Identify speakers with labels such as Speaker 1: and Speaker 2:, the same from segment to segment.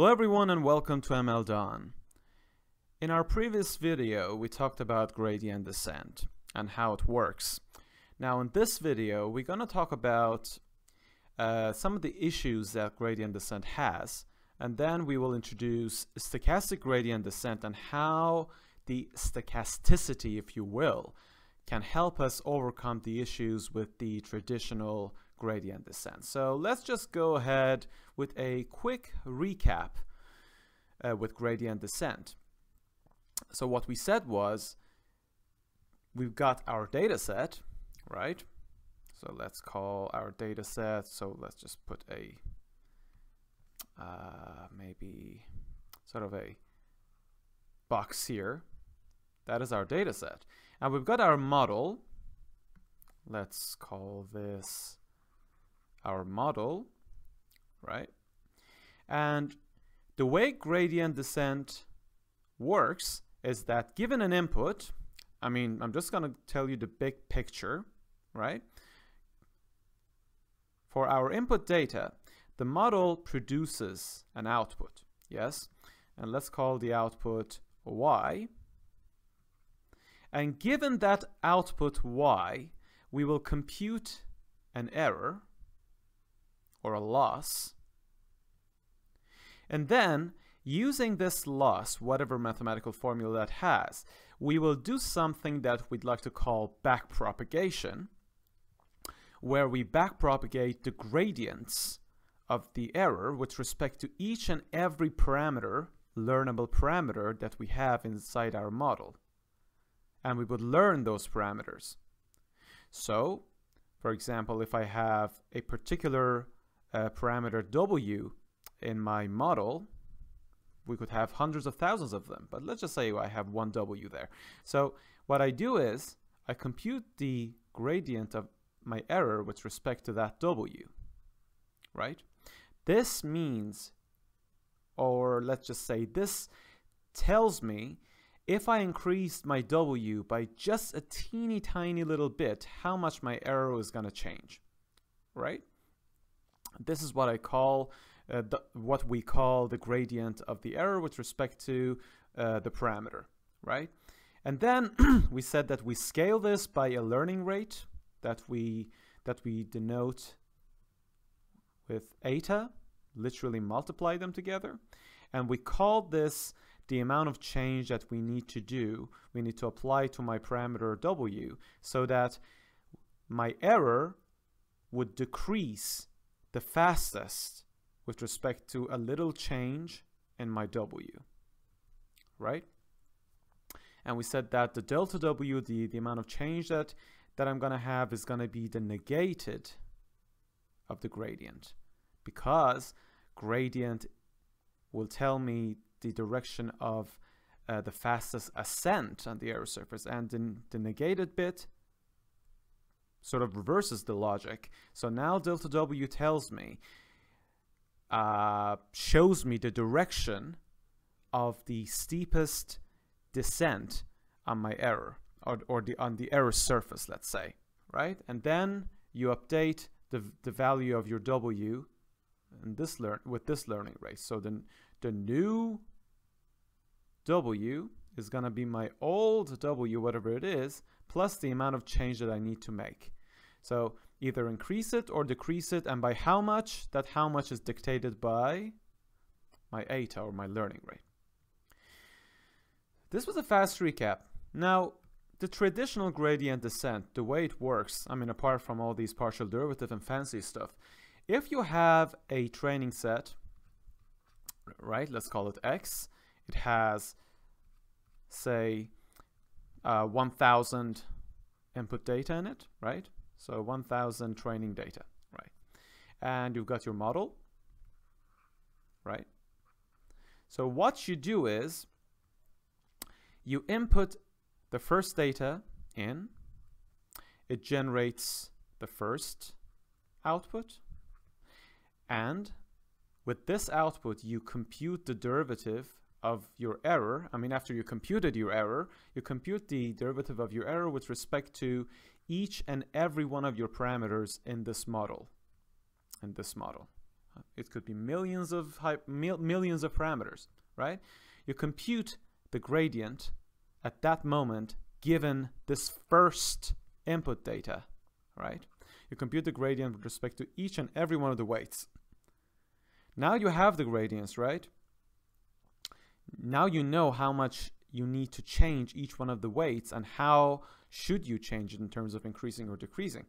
Speaker 1: Hello everyone and welcome to ML Dawn. In our previous video we talked about gradient descent and how it works. Now in this video we're going to talk about uh, some of the issues that gradient descent has and then we will introduce stochastic gradient descent and how the stochasticity if you will can help us overcome the issues with the traditional gradient descent. So let's just go ahead with a quick recap uh, with gradient descent. So what we said was we've got our data set, right? So let's call our data set. So let's just put a uh, maybe sort of a box here. That is our data set. And we've got our model. Let's call this our model, right? And the way gradient descent works is that given an input, I mean, I'm just going to tell you the big picture, right? For our input data, the model produces an output, yes? And let's call the output y. And given that output y, we will compute an error or a loss. And then, using this loss, whatever mathematical formula that has, we will do something that we'd like to call backpropagation, where we backpropagate the gradients of the error with respect to each and every parameter, learnable parameter that we have inside our model. And we would learn those parameters. So, for example, if I have a particular uh, parameter w in my model, we could have hundreds of thousands of them, but let's just say I have one w there. So what I do is I compute the gradient of my error with respect to that w, right? This means, or let's just say this tells me if I increased my w by just a teeny tiny little bit, how much my error is going to change, right? This is what I call uh, the, what we call the gradient of the error with respect to uh, the parameter, right? And then we said that we scale this by a learning rate that we that we denote with eta, literally multiply them together. And we called this the amount of change that we need to do, we need to apply to my parameter w so that my error would decrease the fastest with respect to a little change in my W, right? And we said that the delta W, the, the amount of change that, that I'm going to have is going to be the negated of the gradient because gradient will tell me the direction of uh, the fastest ascent on the error surface and the, the negated bit sort of reverses the logic. So now delta W tells me, uh, shows me the direction of the steepest descent on my error or, or the on the error surface, let's say, right? And then you update the, the value of your W and this learn with this learning rate. So then the new W is going to be my old W, whatever it is, plus the amount of change that I need to make. So either increase it or decrease it, and by how much, that how much is dictated by my eta or my learning rate. This was a fast recap. Now, the traditional gradient descent, the way it works, I mean, apart from all these partial derivative and fancy stuff, if you have a training set, right, let's call it X, it has, say, uh, 1000 input data in it, right? So 1000 training data, right? And you've got your model, right? So what you do is you input the first data in, it generates the first output, and with this output, you compute the derivative of your error. I mean, after you computed your error, you compute the derivative of your error with respect to each and every one of your parameters in this model. In this model. it could be millions of mil millions of parameters, right? You compute the gradient at that moment given this first input data, right? You compute the gradient with respect to each and every one of the weights. Now you have the gradients, right? Now you know how much you need to change each one of the weights and how should you change it in terms of increasing or decreasing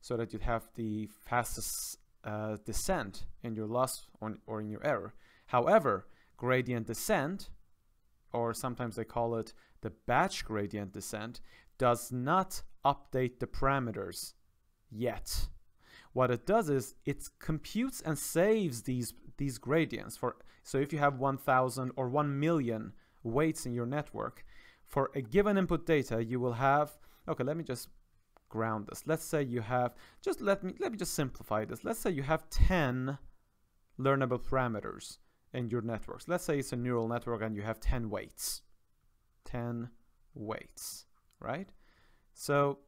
Speaker 1: so that you have the fastest uh, descent in your loss or, or in your error. However, gradient descent, or sometimes they call it the batch gradient descent, does not update the parameters yet. What it does is it computes and saves these these gradients for so if you have 1000 or 1 million weights in your network for a given input data you will have okay let me just ground this. Let's say you have just let me let me just simplify this. Let's say you have 10 learnable parameters in your networks. Let's say it's a neural network and you have 10 weights. 10 weights right? So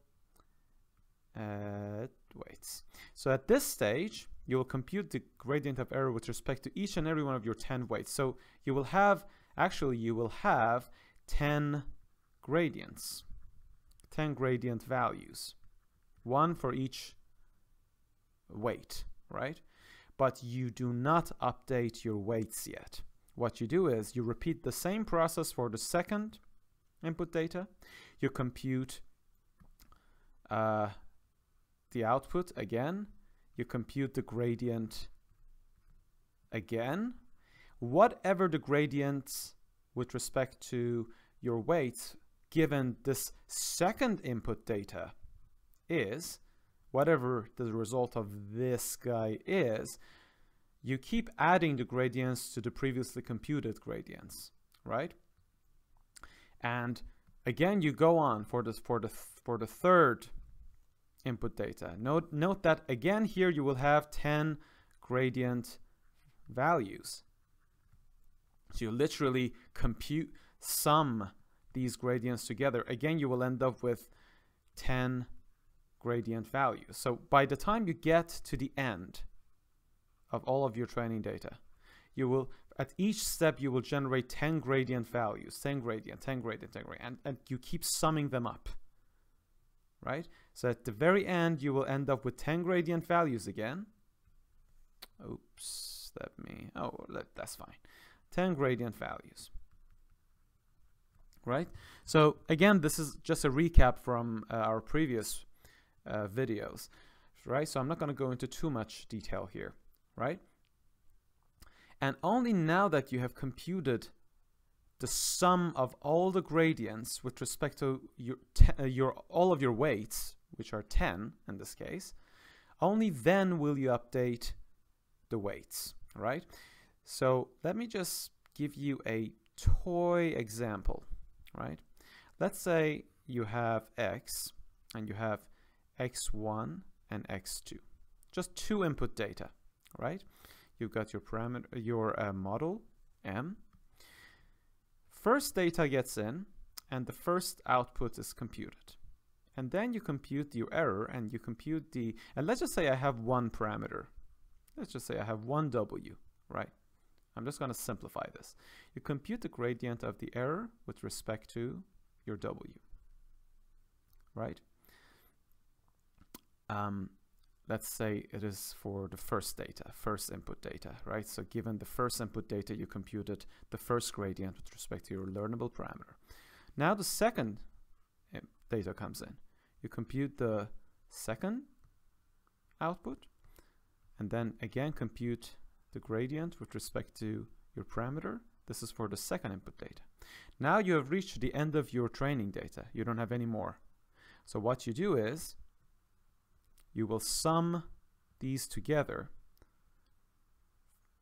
Speaker 1: uh, weights. So at this stage you will compute the gradient of error with respect to each and every one of your 10 weights so you will have actually you will have 10 gradients 10 gradient values, one for each weight, right? But you do not update your weights yet. What you do is you repeat the same process for the second input data. You compute uh, the output again. You compute the gradient again. Whatever the gradients with respect to your weights given this second input data is, whatever the result of this guy is, you keep adding the gradients to the previously computed gradients, right? And again, you go on for this for the for the third input data. Note note that again here you will have 10 gradient values. So you literally compute sum these gradients together, again, you will end up with 10 gradient values. So by the time you get to the end of all of your training data, you will, at each step, you will generate 10 gradient values, 10 gradient, 10 gradient, 10 gradient, and, and you keep summing them up, right? So at the very end, you will end up with 10 gradient values again. Oops, let me, oh, let, that's fine. 10 gradient values right? So again, this is just a recap from uh, our previous uh, videos, right? So I'm not going to go into too much detail here, right? And only now that you have computed the sum of all the gradients with respect to your, uh, your all of your weights, which are 10 in this case, only then will you update the weights, right? So let me just give you a toy example right? Let's say you have x and you have x1 and x2. Just two input data, right? You've got your parameter, your uh, model m. First data gets in and the first output is computed. And then you compute your error and you compute the, and let's just say I have one parameter. Let's just say I have one w, right? I'm just going to simplify this. You compute the gradient of the error with respect to your W, right? Um, let's say it is for the first data, first input data, right? So given the first input data, you computed the first gradient with respect to your learnable parameter. Now the second data comes in. You compute the second output, and then again compute the gradient with respect to your parameter. This is for the second input data. Now you have reached the end of your training data. You don't have any more. So what you do is you will sum these together.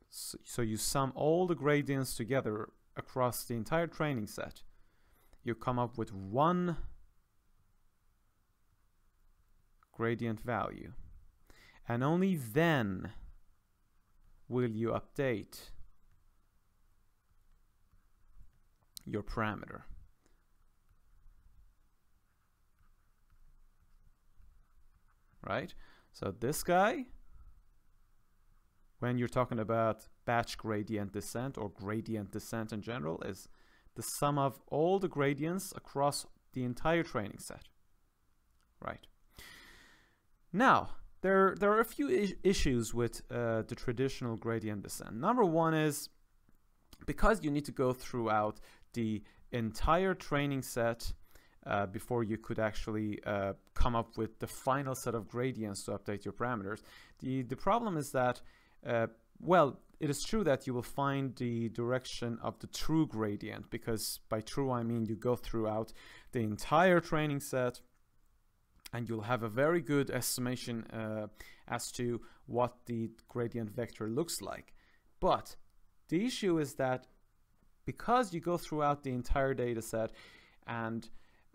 Speaker 1: So, so you sum all the gradients together across the entire training set. You come up with one gradient value. And only then will you update your parameter. Right? So this guy when you're talking about batch gradient descent or gradient descent in general is the sum of all the gradients across the entire training set. Right. Now, there, there are a few is issues with uh, the traditional gradient descent. Number one is because you need to go throughout the entire training set uh, before you could actually uh, come up with the final set of gradients to update your parameters. The, the problem is that, uh, well, it is true that you will find the direction of the true gradient because by true I mean you go throughout the entire training set and you'll have a very good estimation uh, as to what the gradient vector looks like. But the issue is that because you go throughout the entire data set and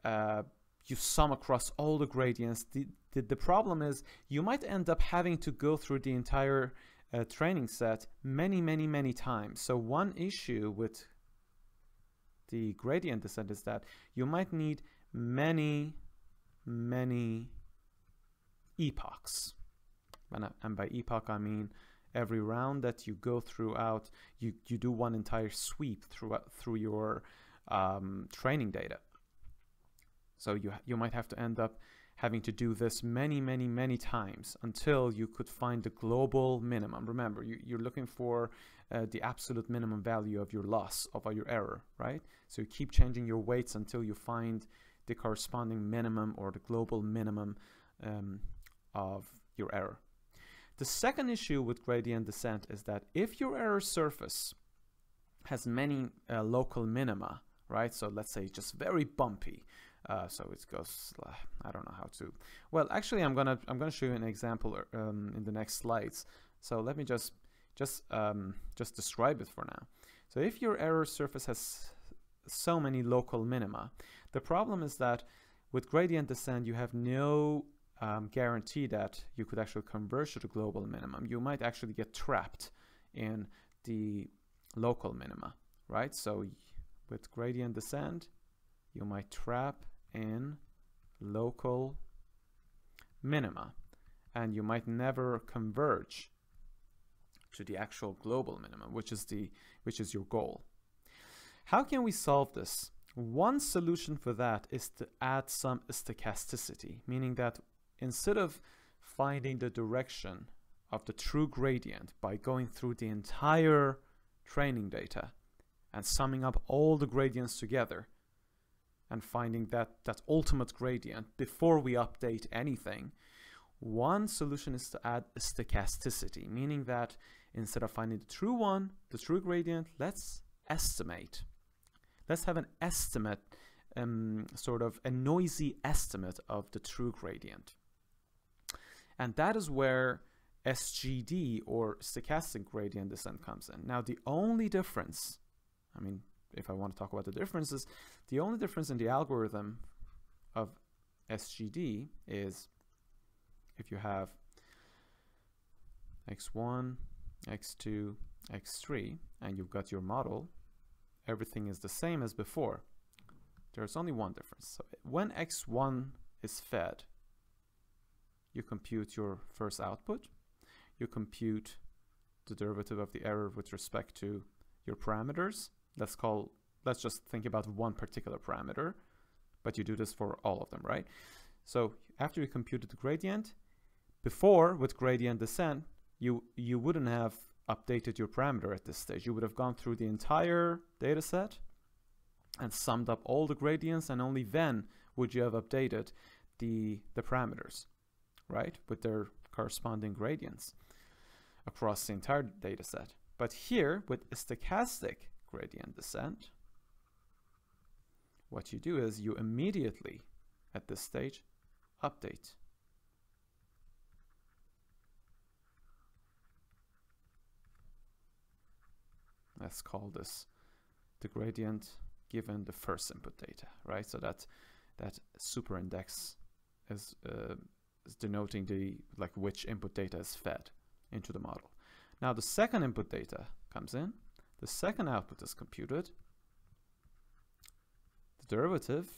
Speaker 1: uh, you sum across all the gradients, the, the, the, problem is you might end up having to go through the entire uh, training set many, many, many times. So one issue with the gradient descent is that you might need many, many epochs. And, and by epoch, I mean every round that you go throughout, you, you do one entire sweep through, through your um, training data. So you, you might have to end up having to do this many, many, many times until you could find the global minimum. Remember, you, you're looking for uh, the absolute minimum value of your loss, of your error, right? So you keep changing your weights until you find the corresponding minimum or the global minimum um, of your error. The second issue with gradient descent is that if your error surface has many uh, local minima, right? So let's say just very bumpy. Uh, so it goes, uh, I don't know how to. Well, actually, I'm gonna I'm gonna show you an example um, in the next slides. So let me just just um, just describe it for now. So if your error surface has so many local minima, the problem is that with gradient descent, you have no um, guarantee that you could actually converge to the global minimum. You might actually get trapped in the local minima, right? So with gradient descent, you might trap in local minima and you might never converge to the actual global minimum, which is the which is your goal. How can we solve this? One solution for that is to add some stochasticity, meaning that instead of finding the direction of the true gradient by going through the entire training data and summing up all the gradients together and finding that, that ultimate gradient before we update anything, one solution is to add stochasticity, meaning that instead of finding the true one, the true gradient, let's estimate. Let's have an estimate, um, sort of a noisy estimate of the true gradient. And that is where SGD or stochastic gradient descent comes in. Now, the only difference, I mean, if I want to talk about the differences, the only difference in the algorithm of SGD is if you have x1, x2, x3, and you've got your model, everything is the same as before. There's only one difference. So when x1 is fed, you compute your first output, you compute the derivative of the error with respect to your parameters. Let's call, let's just think about one particular parameter, but you do this for all of them, right? So after you computed the gradient, before with gradient descent, you, you wouldn't have updated your parameter at this stage. You would have gone through the entire data set and summed up all the gradients and only then would you have updated the, the parameters right, with their corresponding gradients across the entire data set. But here, with stochastic gradient descent, what you do is you immediately, at this stage, update. Let's call this the gradient given the first input data, right? So that that super index is uh, is denoting the like which input data is fed into the model. Now the second input data comes in, the second output is computed, the derivative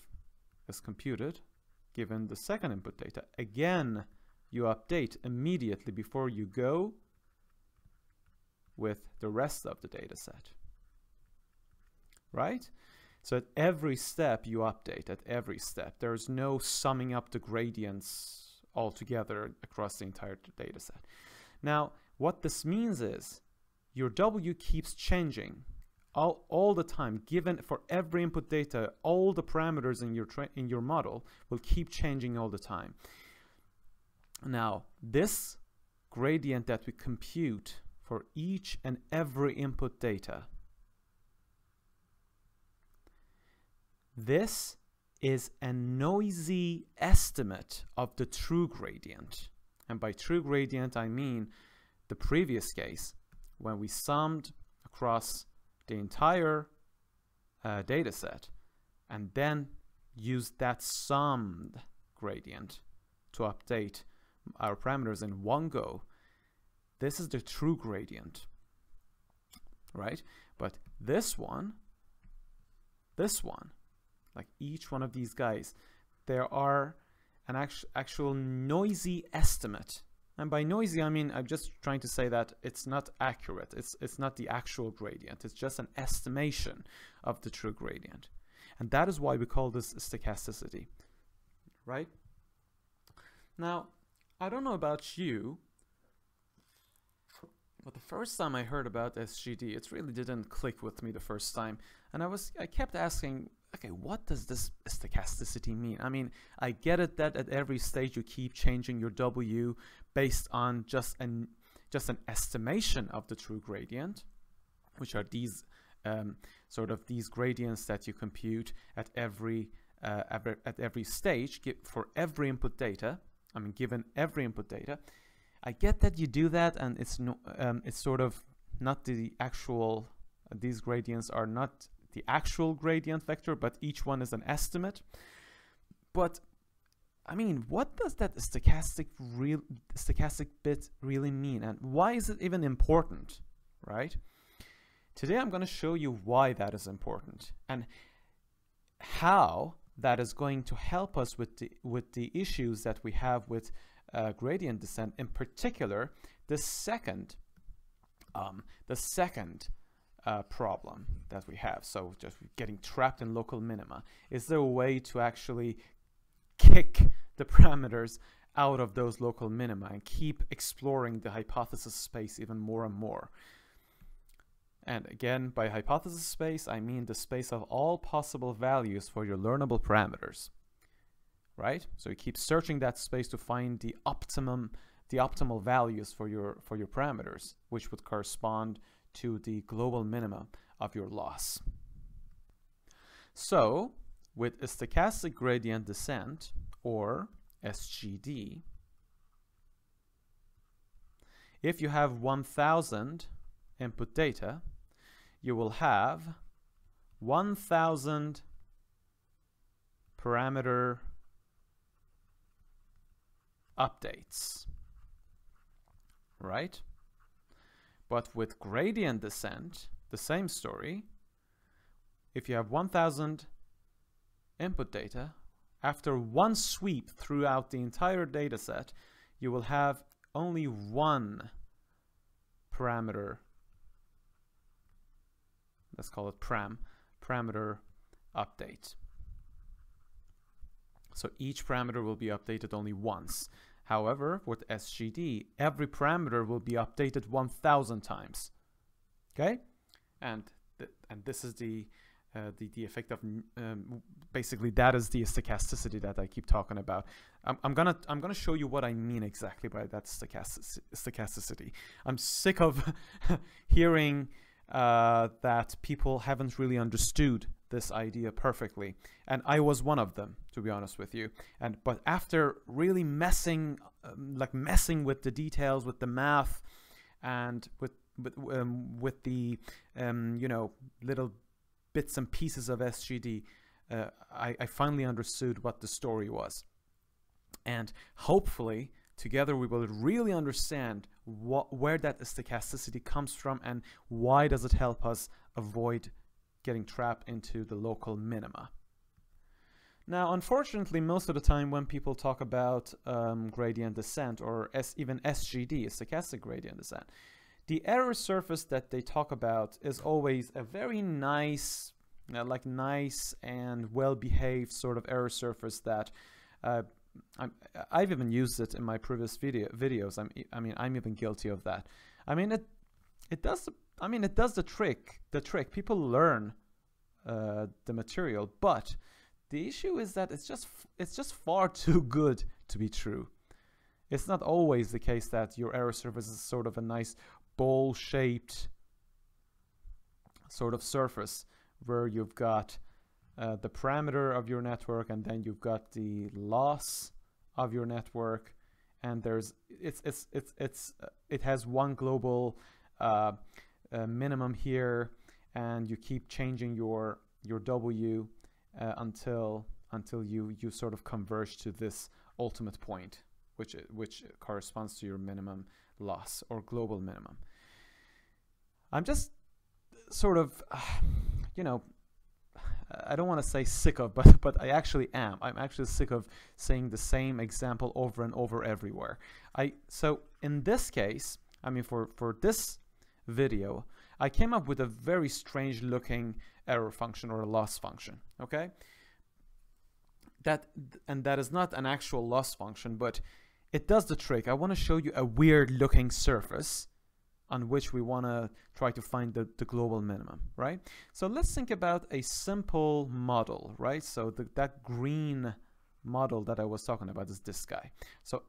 Speaker 1: is computed given the second input data. Again, you update immediately before you go with the rest of the data set. Right? So at every step you update, at every step. There's no summing up the gradients altogether across the entire data set. Now, what this means is your W keeps changing all, all the time, given for every input data, all the parameters in your, in your model will keep changing all the time. Now, this gradient that we compute for each and every input data, this is a noisy estimate of the true gradient. And by true gradient, I mean the previous case when we summed across the entire uh, data set and then use that summed gradient to update our parameters in one go, this is the true gradient, right? But this one, this one, like each one of these guys, there are an actu actual noisy estimate and by noisy, I mean, I'm just trying to say that it's not accurate. It's, it's not the actual gradient. It's just an estimation of the true gradient. And that is why we call this stochasticity, right? Now, I don't know about you, but the first time I heard about SGD, it really didn't click with me the first time. And I was, I kept asking, okay, what does this stochasticity mean? I mean, I get it that at every stage you keep changing your W based on just an just an estimation of the true gradient, which are these um, sort of these gradients that you compute at every uh, at every stage for every input data. I mean, given every input data, I get that you do that, and it's no, um, it's sort of not the actual. Uh, these gradients are not the actual gradient vector, but each one is an estimate. But I mean, what does that stochastic real stochastic bit really mean, and why is it even important, right? Today I'm going to show you why that is important and how that is going to help us with the with the issues that we have with uh, gradient descent, in particular, the second um, the second uh, problem that we have. So just getting trapped in local minima. Is there a way to actually kick the parameters out of those local minima and keep exploring the hypothesis space even more and more? And again, by hypothesis space, I mean the space of all possible values for your learnable parameters, right? So you keep searching that space to find the optimum, the optimal values for your for your parameters, which would correspond to the global minima of your loss. So with stochastic gradient descent, or SGD, if you have 1000 input data, you will have 1000 parameter updates, right? But with gradient descent, the same story. If you have 1000 input data, after one sweep throughout the entire dataset, you will have only one parameter, let's call it param, parameter update. So each parameter will be updated only once. However, with SGD, every parameter will be updated 1000 times. Okay? And, th and this is the, uh, the, the effect of, um, basically that is the stochasticity that I keep talking about. I'm, I'm, gonna, I'm gonna show you what I mean exactly by that stochasticity. I'm sick of hearing uh, that people haven't really understood this idea perfectly. And i was one of them to be honest with you. And but after really messing um, like messing with the details with the math and with with, um, with the um, you know little bits and pieces of sgd uh, I, I finally understood what the story was. And hopefully together we will really understand where that stochasticity comes from and why does it help us avoid getting trapped into the local minima. Now, unfortunately, most of the time when people talk about um, gradient descent or S even SGD, stochastic gradient descent, the error surface that they talk about is always a very nice, uh, like nice and well-behaved sort of error surface that uh, i have even used it in my previous video videos. I'm, I mean, I'm even guilty of that. I mean, it it does. I mean, it does the trick. The trick. People learn uh, the material, but the issue is that it's just it's just far too good to be true. It's not always the case that your error surface is sort of a nice bowl-shaped sort of surface where you've got uh, the parameter of your network and then you've got the loss of your network. And there's it's it's it's it's uh, it has one global uh, uh, minimum here and you keep changing your your W uh, until until you you sort of converge to this ultimate point which which corresponds to your minimum loss or global minimum. I'm just sort of you know I don't want to say sick of, but but I actually am. I'm actually sick of saying the same example over and over everywhere. I so in this case, I mean for for this video, I came up with a very strange looking error function or a loss function. Okay, that and that is not an actual loss function, but it does the trick. I want to show you a weird looking surface on which we want to try to find the, the global minimum, right? So let's think about a simple model, right? So the, that green model that I was talking about is this guy. So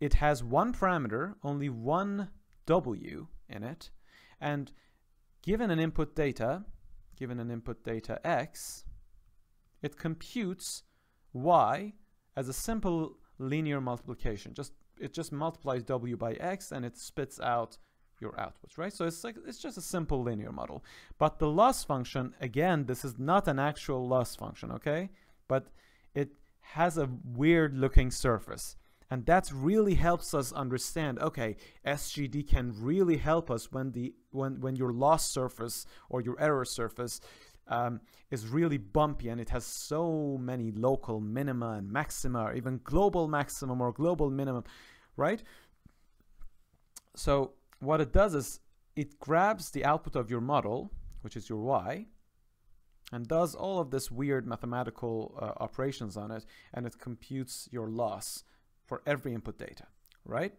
Speaker 1: it has one parameter, only one W in it, and given an input data, given an input data X, it computes Y as a simple linear multiplication. Just It just multiplies W by X and it spits out your outputs, right? So it's like it's just a simple linear model. But the loss function, again, this is not an actual loss function, okay? But it has a weird looking surface. And that really helps us understand, okay, SGD can really help us when the when when your loss surface or your error surface um, is really bumpy and it has so many local minima and maxima or even global maximum or global minimum, right? So what it does is it grabs the output of your model, which is your y, and does all of this weird mathematical uh, operations on it, and it computes your loss for every input data, right?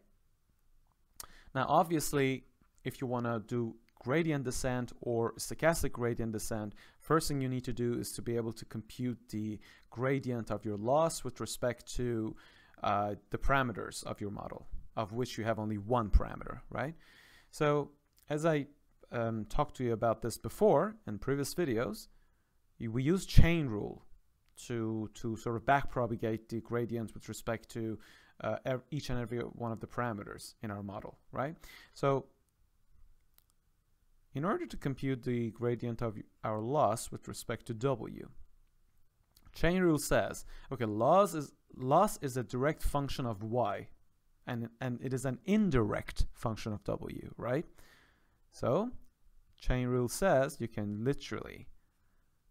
Speaker 1: Now, obviously, if you want to do gradient descent or stochastic gradient descent, first thing you need to do is to be able to compute the gradient of your loss with respect to uh, the parameters of your model, of which you have only one parameter, right? So as I um, talked to you about this before in previous videos, we use chain rule to, to sort of backpropagate the gradients with respect to uh, each and every one of the parameters in our model, right? So in order to compute the gradient of our loss with respect to W, chain rule says, okay, loss is, loss is a direct function of Y, and, and it is an indirect function of w, right? So chain rule says you can literally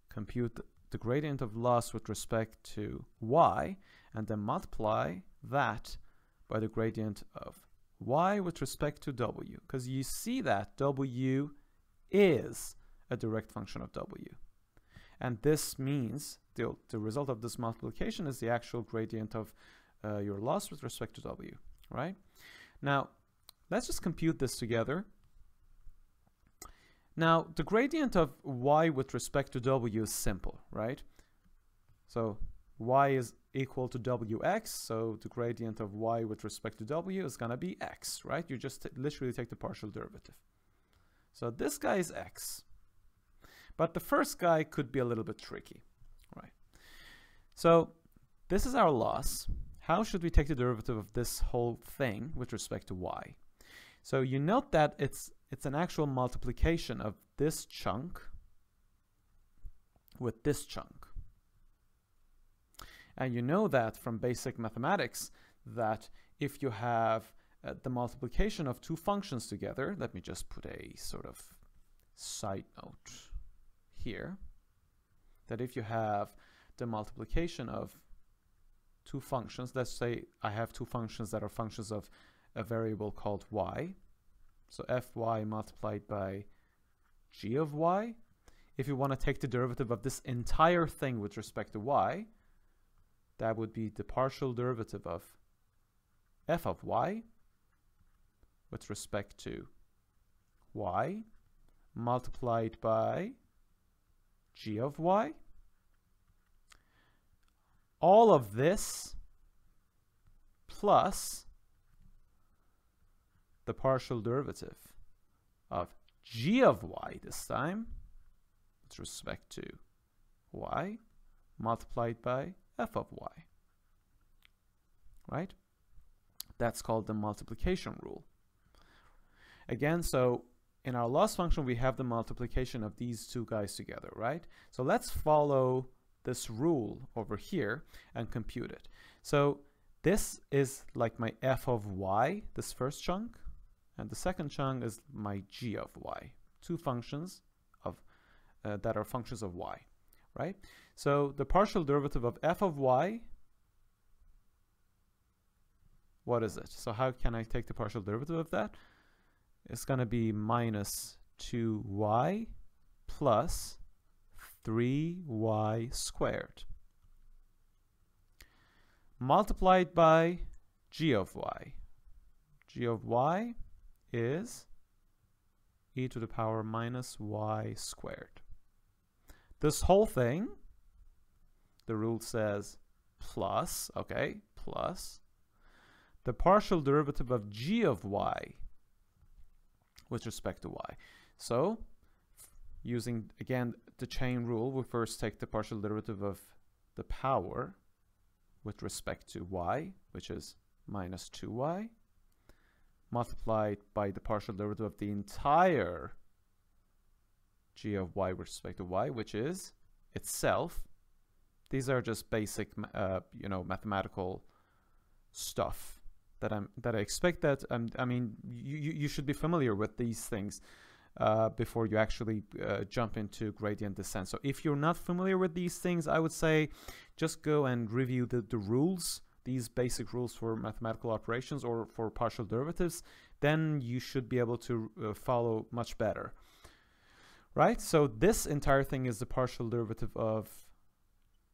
Speaker 1: compute the gradient of loss with respect to y and then multiply that by the gradient of y with respect to w because you see that w is a direct function of w and this means the, the result of this multiplication is the actual gradient of uh, your loss with respect to w right? Now, let's just compute this together. Now, the gradient of y with respect to w is simple, right? So y is equal to wx, so the gradient of y with respect to w is going to be x, right? You just literally take the partial derivative. So this guy is x. But the first guy could be a little bit tricky, right? So this is our loss how should we take the derivative of this whole thing with respect to y? So you note that it's it's an actual multiplication of this chunk with this chunk. And you know that from basic mathematics that if you have uh, the multiplication of two functions together, let me just put a sort of side note here, that if you have the multiplication of two functions. Let's say I have two functions that are functions of a variable called y, So fy multiplied by g of y. If you want to take the derivative of this entire thing with respect to y, that would be the partial derivative of f of y with respect to y multiplied by g of y. All of this plus the partial derivative of g of y this time with respect to y multiplied by f of y. Right? That's called the multiplication rule. Again, so in our loss function, we have the multiplication of these two guys together, right? So let's follow this rule over here and compute it. So this is like my f of y, this first chunk, and the second chunk is my g of y, two functions of uh, that are functions of y, right? So the partial derivative of f of y, what is it? So how can I take the partial derivative of that? It's going to be minus 2y plus 3y squared multiplied by g of y. g of y is e to the power minus y squared. This whole thing, the rule says plus, okay, plus the partial derivative of g of y with respect to y. So, using, again, the chain rule, we first take the partial derivative of the power with respect to y, which is minus 2y, multiplied by the partial derivative of the entire g of y with respect to y, which is itself. These are just basic, uh, you know, mathematical stuff that I'm that I expect that um, I mean you you should be familiar with these things uh, before you actually uh, jump into gradient descent. So if you're not familiar with these things, I would say just go and review the, the rules, these basic rules for mathematical operations or for partial derivatives, then you should be able to uh, follow much better. Right, so this entire thing is the partial derivative of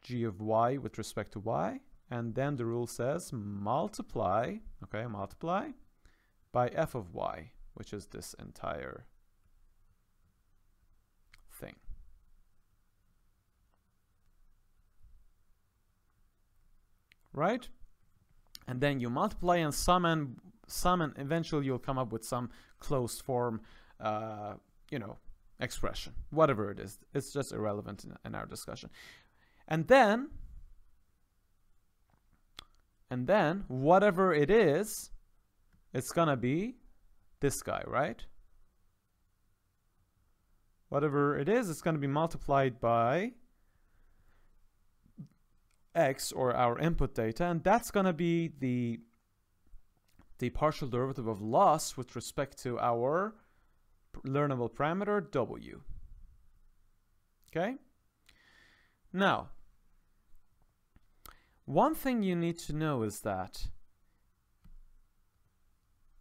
Speaker 1: g of y with respect to y, and then the rule says multiply, okay, multiply by f of y, which is this entire thing. Right? And then you multiply and sum and sum and eventually you'll come up with some closed form, uh, you know, expression, whatever it is. It's just irrelevant in, in our discussion. And then, and then whatever it is, it's gonna be this guy, right? whatever it is, it's to be multiplied by x or our input data and that's going to be the the partial derivative of loss with respect to our learnable parameter w. Okay? Now one thing you need to know is that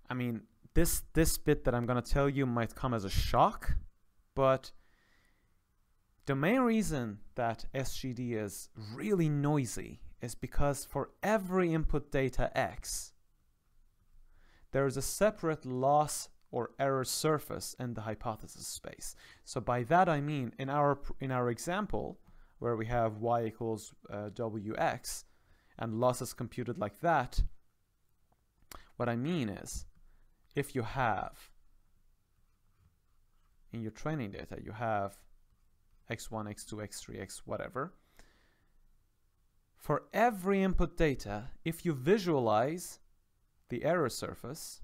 Speaker 1: I mean this this bit that I'm going to tell you might come as a shock but the main reason that SGD is really noisy is because for every input data x, there is a separate loss or error surface in the hypothesis space. So by that I mean in our in our example where we have y equals uh, wx and losses computed like that, what I mean is if you have in your training data, you have x1, x2, x3, x whatever. For every input data, if you visualize the error surface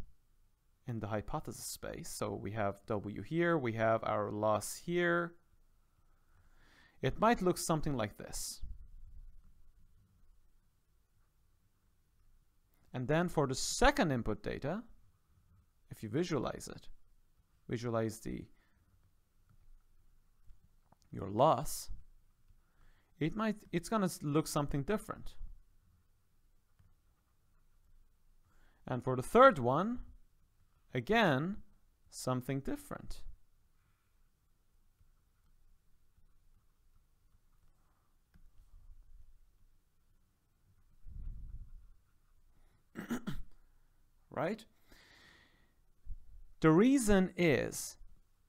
Speaker 1: in the hypothesis space, so we have W here, we have our loss here, it might look something like this. And then for the second input data, if you visualize it, visualize the your loss, it might it's gonna look something different. And for the third one, again, something different. right? The reason is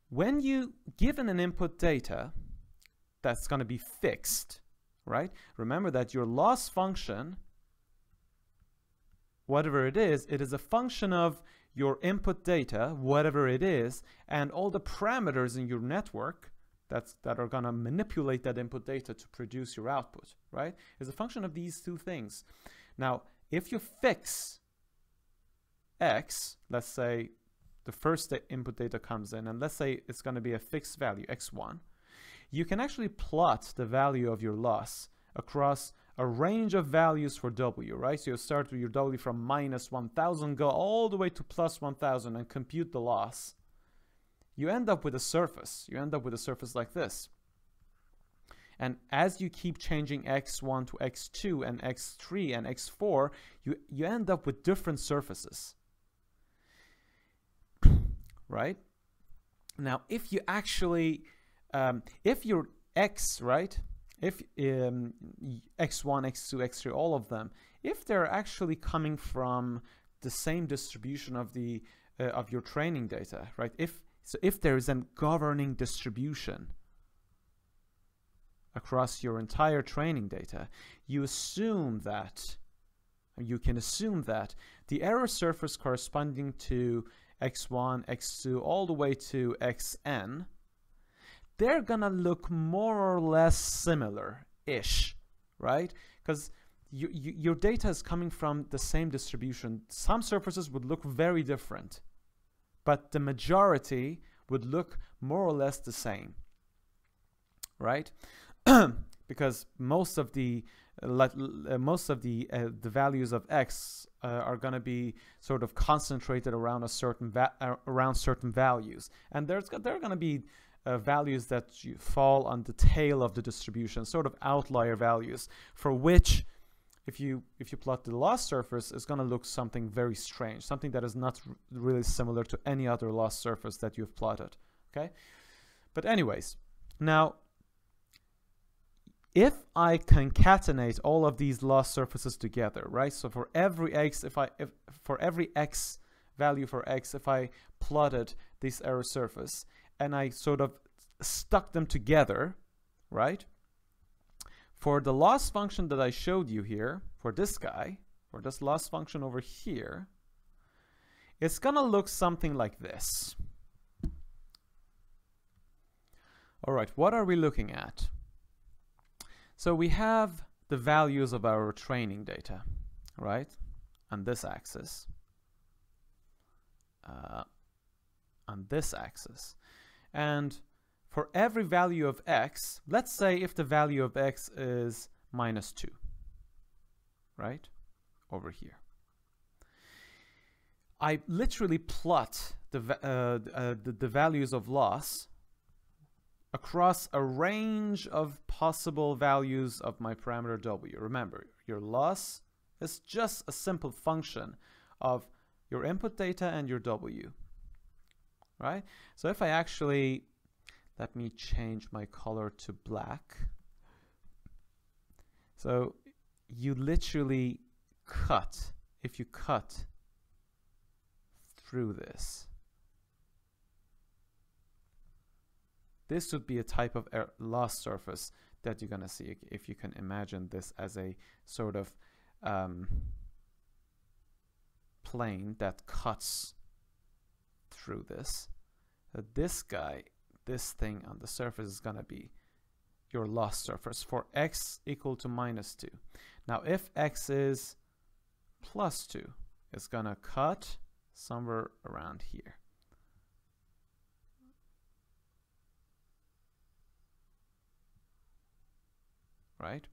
Speaker 1: when you given an input data that's going to be fixed, right? Remember that your loss function, whatever it is, it is a function of your input data, whatever it is, and all the parameters in your network that's, that are going to manipulate that input data to produce your output, right? Is a function of these two things. Now, if you fix x, let's say the first input data comes in, and let's say it's going to be a fixed value, x1, you can actually plot the value of your loss across a range of values for w, right? So you start with your w from minus 1000, go all the way to plus 1000 and compute the loss. You end up with a surface. You end up with a surface like this. And as you keep changing x1 to x2 and x3 and x4, you, you end up with different surfaces right? Now, if you actually, um, if your x, right, if um, x1, x2, x3, all of them, if they're actually coming from the same distribution of the uh, of your training data, right? If so, if there is a governing distribution across your entire training data, you assume that you can assume that the error surface corresponding to x1, x2, all the way to xn, they're gonna look more or less similar-ish, right? Because you, you, your data is coming from the same distribution. Some surfaces would look very different, but the majority would look more or less the same, right? because most of the uh, most of the uh, the values of x uh, are going to be sort of concentrated around a certain uh, around certain values, and there's there are going to be uh, values that you fall on the tail of the distribution, sort of outlier values, for which if you if you plot the loss surface, it's going to look something very strange, something that is not really similar to any other loss surface that you've plotted. Okay, but anyways, now if I concatenate all of these loss surfaces together, right? So for every x, if I if for every x value for x, if I plotted this error surface and I sort of stuck them together, right? For the loss function that I showed you here, for this guy, for this loss function over here, it's gonna look something like this. All right, what are we looking at? So we have the values of our training data, right? On this axis. Uh, on this axis. And for every value of x, let's say if the value of x is minus 2, right? Over here. I literally plot the, uh, uh, the, the values of loss across a range of possible values of my parameter w. Remember, your loss is just a simple function of your input data and your w. Right? So if I actually, let me change my color to black. So you literally cut, if you cut through this, This would be a type of loss surface that you're going to see if you can imagine this as a sort of um, plane that cuts through this. This guy, this thing on the surface is going to be your loss surface for x equal to minus 2. Now if x is plus 2, it's going to cut somewhere around here. right?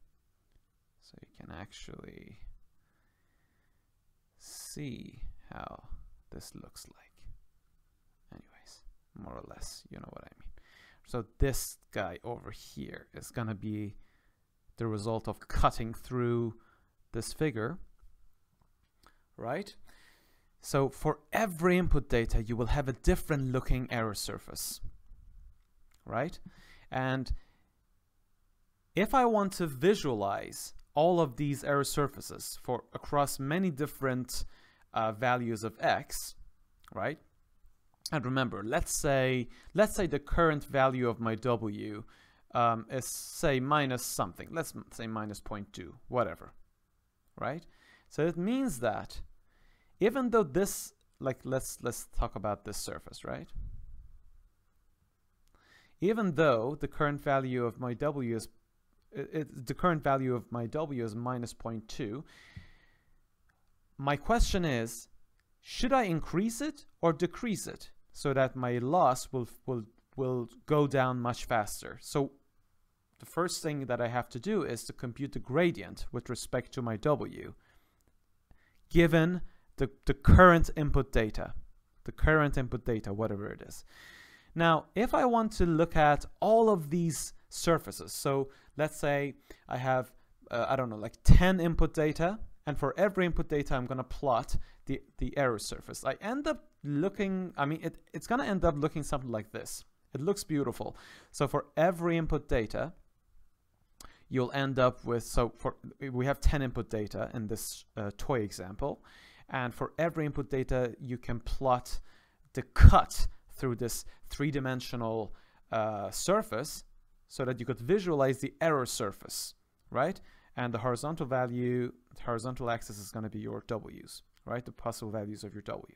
Speaker 1: So you can actually see how this looks like. More or less, you know what I mean. So this guy over here is going to be the result of cutting through this figure, right? So for every input data, you will have a different looking error surface, right? And if I want to visualize all of these error surfaces for across many different uh, values of x, right? And remember, let's say let's say the current value of my w um, is say minus something. Let's say minus 0.2, whatever, right? So it means that even though this, like let's let's talk about this surface, right? Even though the current value of my w is it, it, the current value of my w is minus 0.2, my question is, should I increase it or decrease it so that my loss will will will go down much faster? So the first thing that I have to do is to compute the gradient with respect to my w given the, the current input data, the current input data, whatever it is. Now, if I want to look at all of these surfaces, so let's say I have, uh, I don't know, like 10 input data, and for every input data, I'm going to plot the, the error surface. I end up looking, I mean, it, it's going to end up looking something like this. It looks beautiful. So for every input data, you'll end up with, so for we have 10 input data in this uh, toy example, and for every input data, you can plot the cut through this three-dimensional uh, surface so that you could visualize the error surface, right? And the horizontal value, the horizontal axis is going to be your W's, right? The possible values of your W.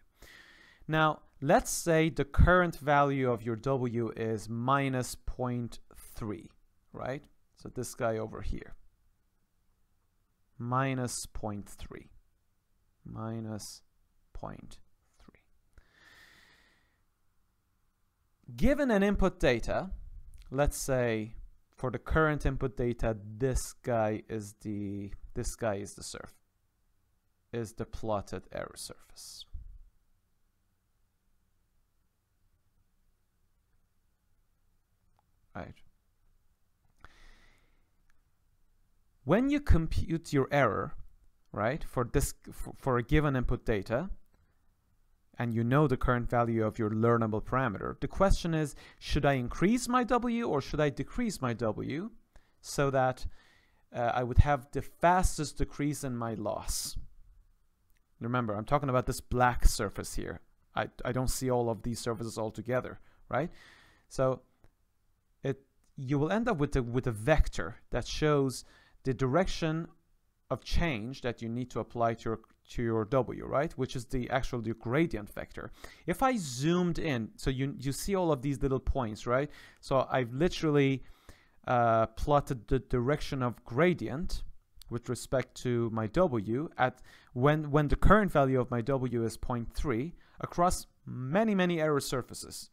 Speaker 1: Now, let's say the current value of your W is minus 0.3, right? So this guy over here, minus 0.3, minus 0.3. Given an input data, let's say for the current input data, this guy is the this guy is the surf is the plotted error surface. Right. When you compute your error, right, for this for, a given input data, and you know the current value of your learnable parameter. The question is, should I increase my W or should I decrease my W so that uh, I would have the fastest decrease in my loss? Remember, I'm talking about this black surface here. I, I don't see all of these surfaces all together, right? So you will end up with a, with a vector that shows the direction of change that you need to apply to your to your W, right? Which is the actual the gradient vector. If I zoomed in, so you, you see all of these little points, right? So I've literally uh, plotted the direction of gradient with respect to my W at when, when the current value of my W is 0.3 across many, many error surfaces,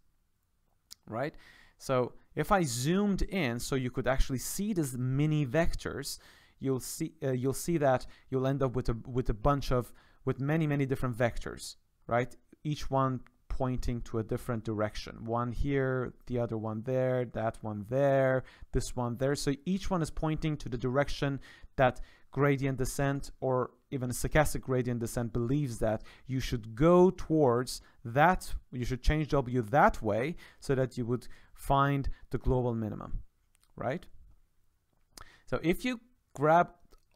Speaker 1: right? So if I zoomed in so you could actually see these mini vectors, you'll see uh, you'll see that you'll end up with a with a bunch of with many many different vectors, right? Each one pointing to a different direction. One here, the other one there, that one there, this one there. So each one is pointing to the direction that gradient descent or even a stochastic gradient descent believes that you should go towards that, you should change W that way so that you would find the global minimum, right? So if you grab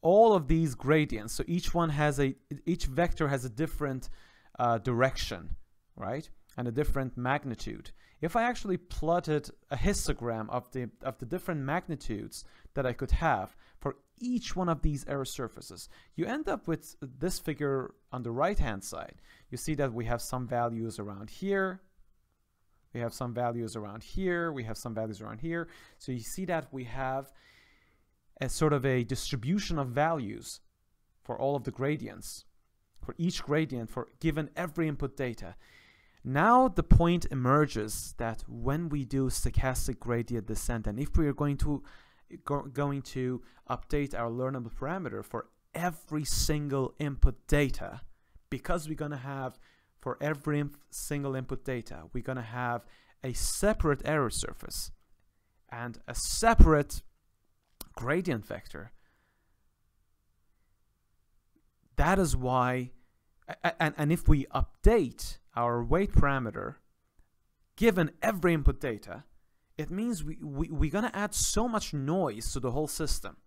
Speaker 1: all of these gradients. So each one has a, each vector has a different uh, direction, right? And a different magnitude. If I actually plotted a histogram of the, of the different magnitudes that I could have for each one of these error surfaces, you end up with this figure on the right-hand side. You see that we have some values around here, we have some values around here, we have some values around here. So you see that we have a sort of a distribution of values for all of the gradients, for each gradient, for given every input data. Now the point emerges that when we do stochastic gradient descent, and if we are going to go, going to update our learnable parameter for every single input data, because we're going to have for every single input data, we're going to have a separate error surface and a separate gradient vector. That is why and, and if we update our weight parameter given every input data, it means we, we, we're going to add so much noise to the whole system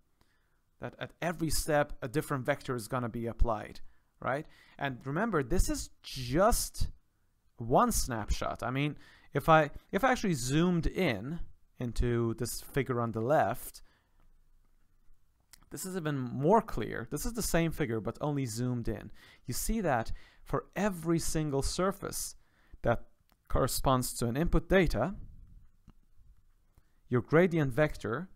Speaker 1: that at every step a different vector is going to be applied, right? And remember, this is just one snapshot. I mean, if I if I actually zoomed in into this figure on the left, this is even more clear. This is the same figure, but only zoomed in. You see that for every single surface that corresponds to an input data, your gradient vector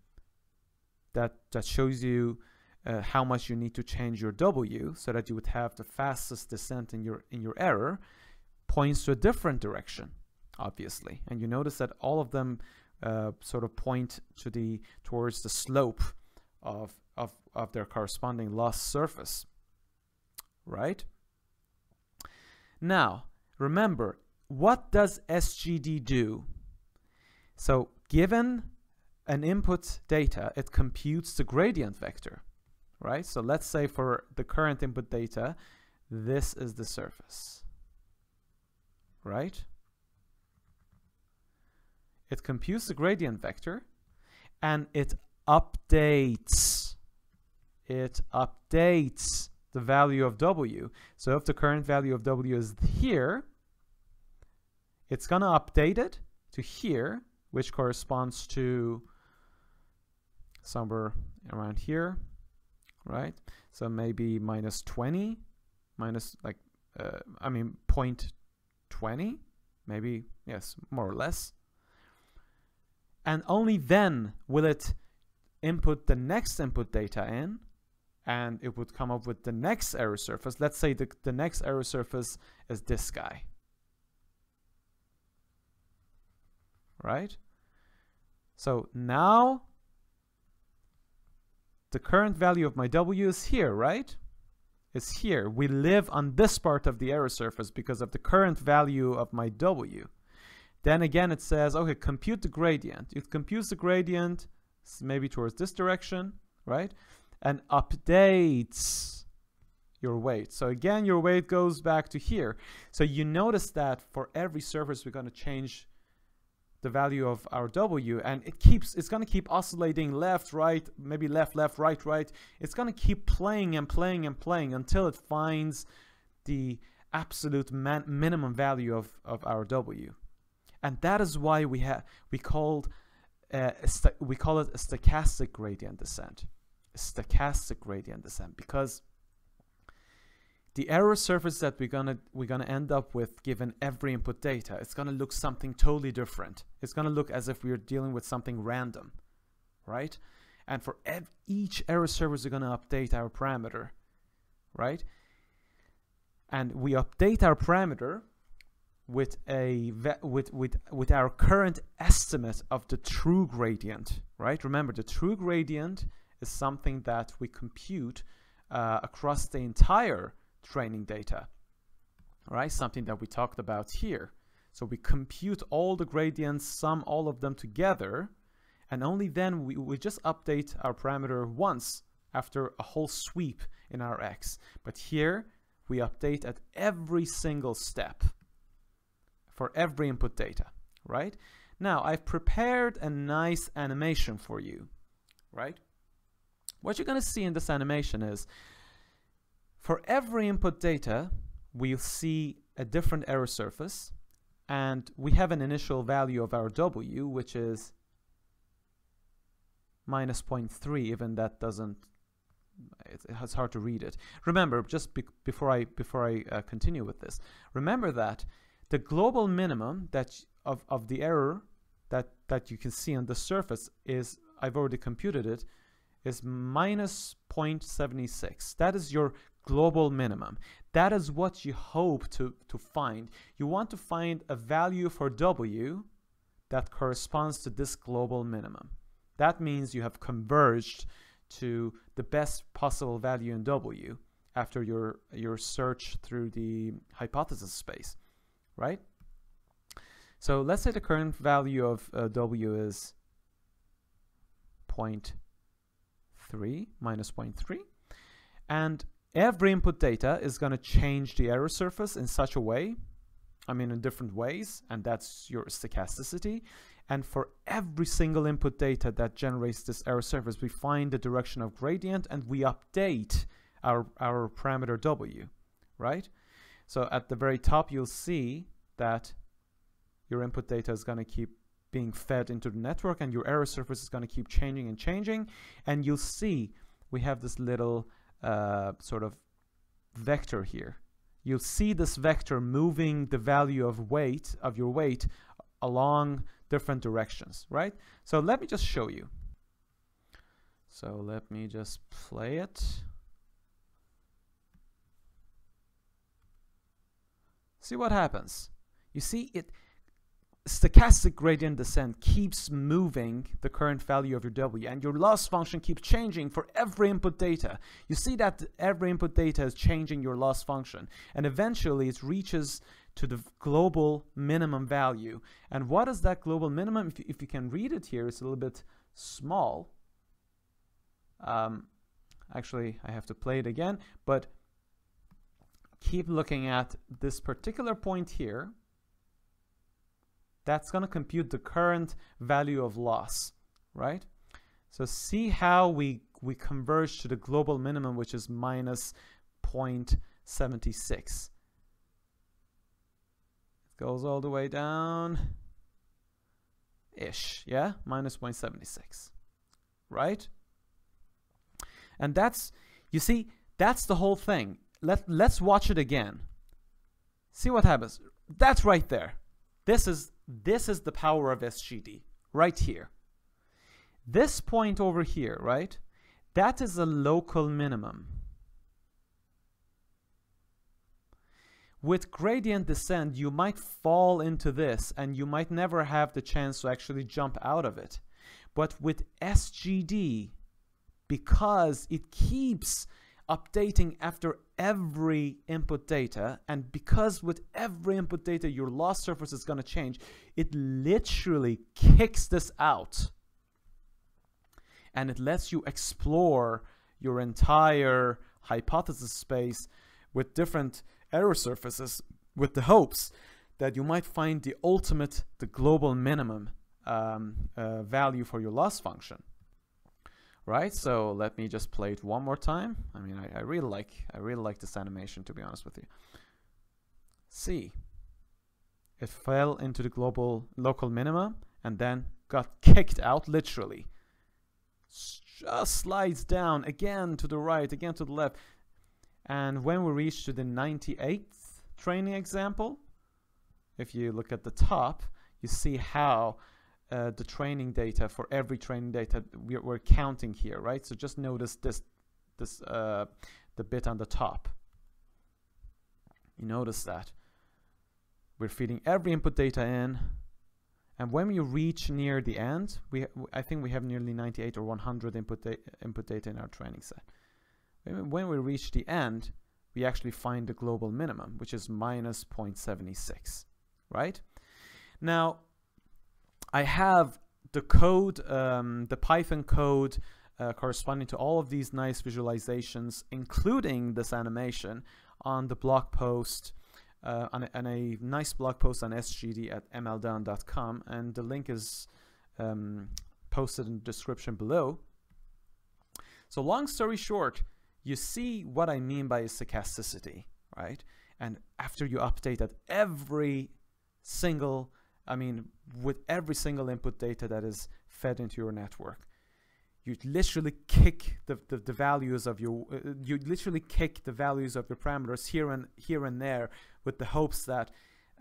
Speaker 1: that, that shows you uh, how much you need to change your W so that you would have the fastest descent in your, in your error points to a different direction, obviously. And you notice that all of them uh, sort of point to the towards the slope of of, of their corresponding loss surface, right? Now, remember, what does SGD do? So given an input data, it computes the gradient vector, right? So let's say for the current input data, this is the surface, right? It computes the gradient vector and it updates it updates the value of W. So if the current value of W is here, it's going to update it to here, which corresponds to somewhere around here, right? So maybe minus 20, minus like, uh, I mean, point 20, maybe, yes, more or less. And only then will it input the next input data in, and it would come up with the next error surface. Let's say the, the next error surface is this guy. Right? So now the current value of my W is here, right? It's here. We live on this part of the error surface because of the current value of my W. Then again, it says, okay, compute the gradient. It computes the gradient maybe towards this direction, right? and updates your weight. So again, your weight goes back to here. So you notice that for every surface, we're going to change the value of our W and it keeps, it's going to keep oscillating left, right, maybe left, left, right, right. It's going to keep playing and playing and playing until it finds the absolute minimum value of, of our W. And that is why we have, we called, uh, we call it a stochastic gradient descent stochastic gradient descent because the error surface that we're gonna we're gonna end up with given every input data it's gonna look something totally different. It's gonna look as if we are dealing with something random right? And for each error surface we're gonna update our parameter right? And we update our parameter with a with with with our current estimate of the true gradient right? Remember the true gradient is something that we compute uh, across the entire training data, right? Something that we talked about here. So we compute all the gradients, sum all of them together, and only then we, we just update our parameter once after a whole sweep in our x. But here we update at every single step for every input data, right? Now I've prepared a nice animation for you, right? What you're going to see in this animation is for every input data, we'll see a different error surface and we have an initial value of our W, which is minus 0.3, even that doesn't, it's hard to read it. Remember, just be before I, before I uh, continue with this, remember that the global minimum that of, of the error that, that you can see on the surface is, I've already computed it, is minus 0.76. That is your global minimum. That is what you hope to, to find. You want to find a value for W that corresponds to this global minimum. That means you have converged to the best possible value in W after your, your search through the hypothesis space, right? So let's say the current value of uh, W is 0.3 minus 0.3. And every input data is going to change the error surface in such a way, I mean in different ways, and that's your stochasticity. And for every single input data that generates this error surface, we find the direction of gradient and we update our, our parameter w, right? So at the very top, you'll see that your input data is going to keep being fed into the network and your error surface is going to keep changing and changing. And you'll see we have this little uh, sort of vector here. You'll see this vector moving the value of weight, of your weight, along different directions, right? So let me just show you. So let me just play it. See what happens. You see it stochastic gradient descent keeps moving the current value of your W and your loss function keeps changing for every input data. You see that every input data is changing your loss function and eventually it reaches to the global minimum value. And what is that global minimum? If you, if you can read it here, it's a little bit small. Um, actually, I have to play it again, but keep looking at this particular point here that's going to compute the current value of loss, right? So see how we, we converge to the global minimum, which is minus 0.76. It goes all the way down ish, yeah? Minus 0.76, right? And that's, you see, that's the whole thing. Let, let's watch it again. See what happens. That's right there. This is this is the power of SGD right here. This point over here, right? That is a local minimum. With gradient descent, you might fall into this and you might never have the chance to actually jump out of it. But with SGD, because it keeps updating after every input data and because with every input data your loss surface is going to change it literally kicks this out. And it lets you explore your entire hypothesis space with different error surfaces with the hopes that you might find the ultimate the global minimum um, uh, value for your loss function right? So let me just play it one more time. I mean, I, I really like I really like this animation to be honest with you. See, it fell into the global local minima and then got kicked out literally. Just slides down again to the right, again to the left. And when we reach to the 98th training example, if you look at the top, you see how uh, the training data for every training data we're, we're, counting here, right? So just notice this, this uh, the bit on the top. You notice that. We're feeding every input data in, and when we reach near the end, we I think we have nearly 98 or 100 input, da input data in our training set. When we reach the end, we actually find the global minimum, which is minus 0.76, right? Now, I have the code, um, the Python code uh, corresponding to all of these nice visualizations, including this animation on the blog post, uh, on, a, on, a, nice blog post on sgd at mldawn.com, and the link is um, posted in the description below. So long story short, you see what I mean by stochasticity, right? And after you update that every single I mean, with every single input data that is fed into your network, you literally kick the, the, the values of your, uh, you literally kick the values of your parameters here and here and there with the hopes that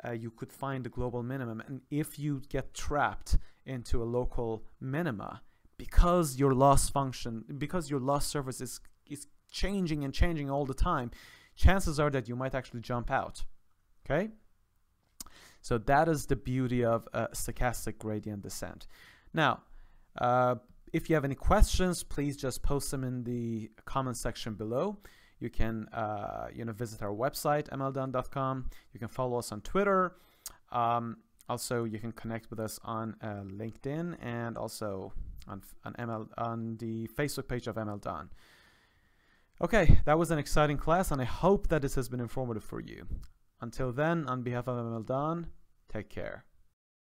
Speaker 1: uh, you could find the global minimum. And if you get trapped into a local minima, because your loss function, because your loss surface is, is changing and changing all the time, chances are that you might actually jump out. Okay? So that is the beauty of stochastic gradient descent. Now, uh, if you have any questions, please just post them in the comment section below. You can uh, you know visit our website mldawn.com. You can follow us on Twitter. Um, also, you can connect with us on uh, LinkedIn and also on on ML on the Facebook page of MLDawn. Okay, that was an exciting class and I hope that this has been informative for you. Until then, on behalf of MLDawn, take care.